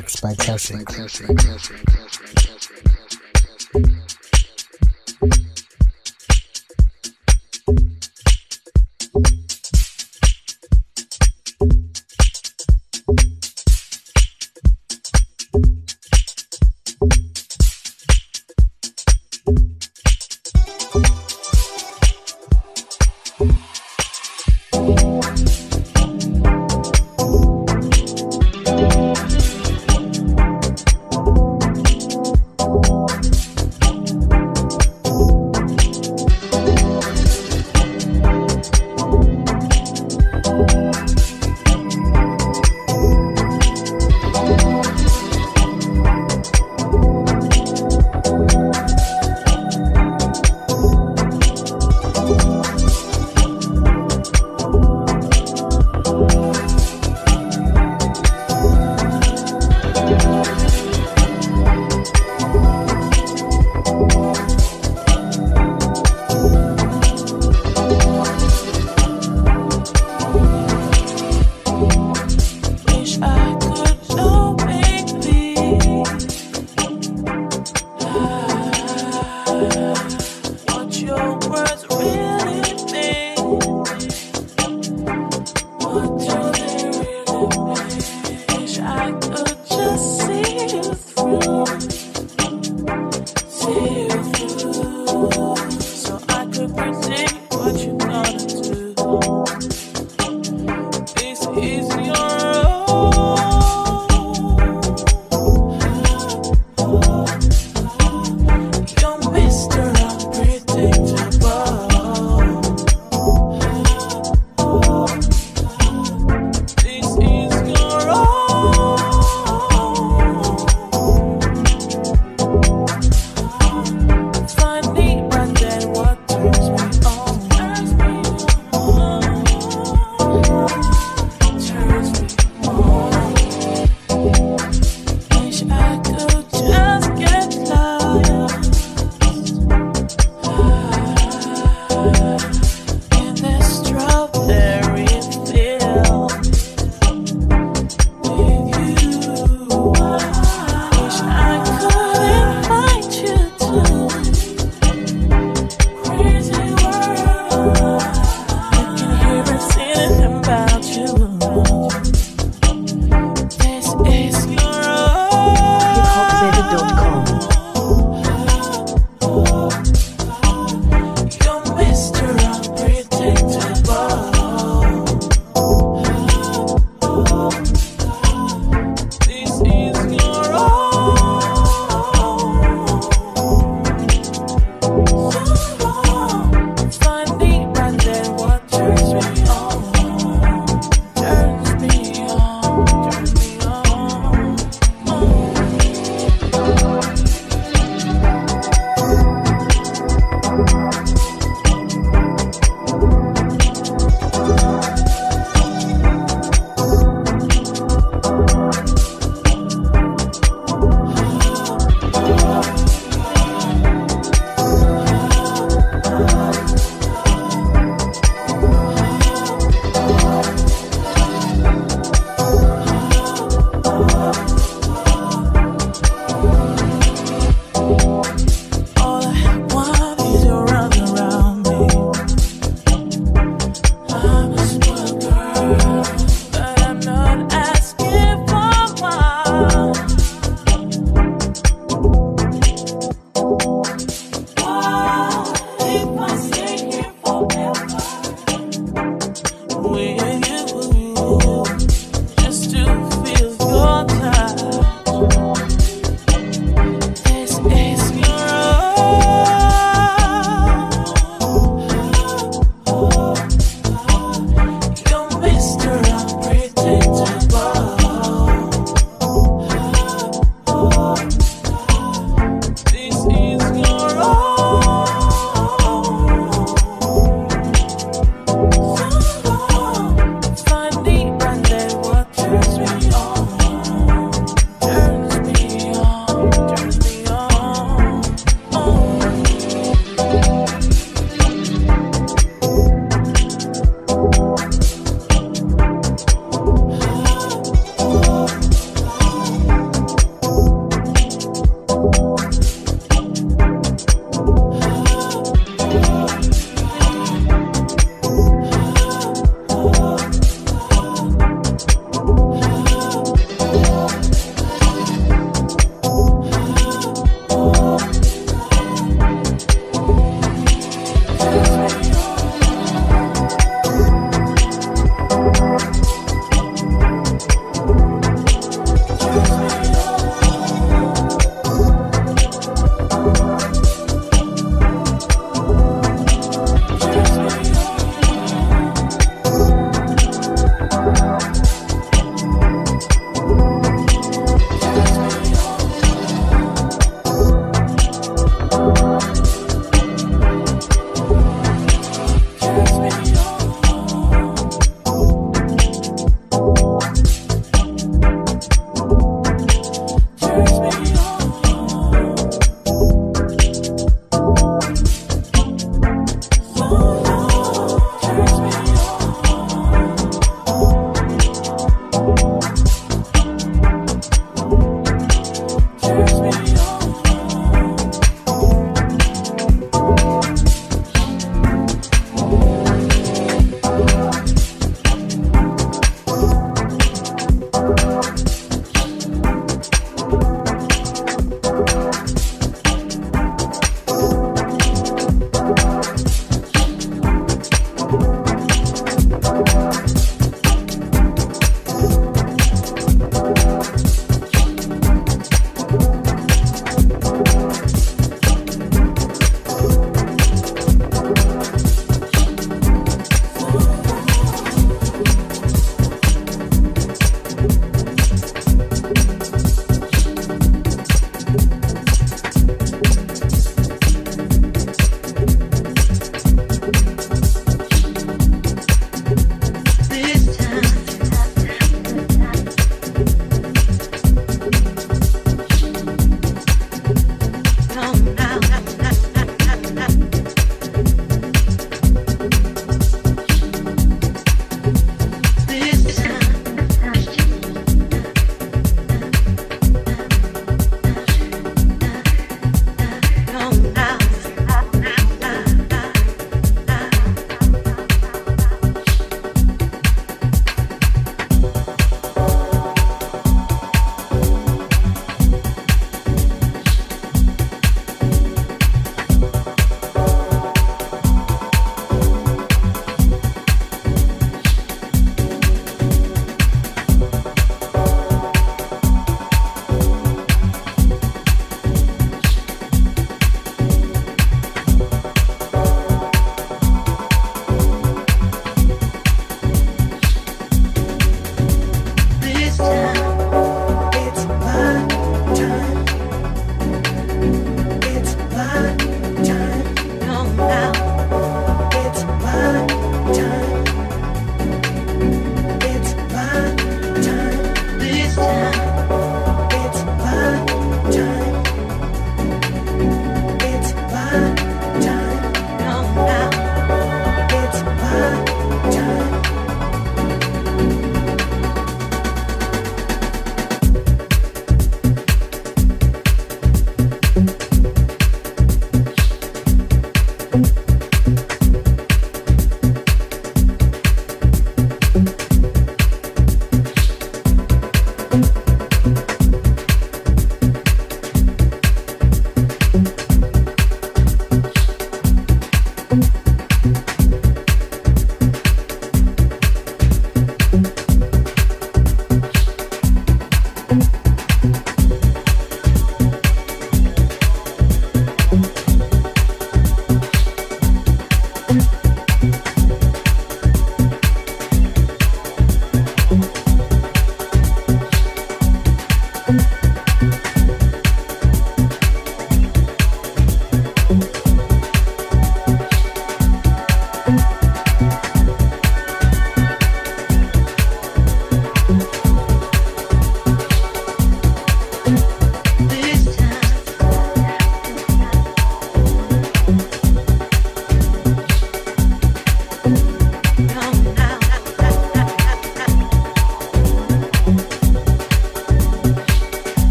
Mix by Classic.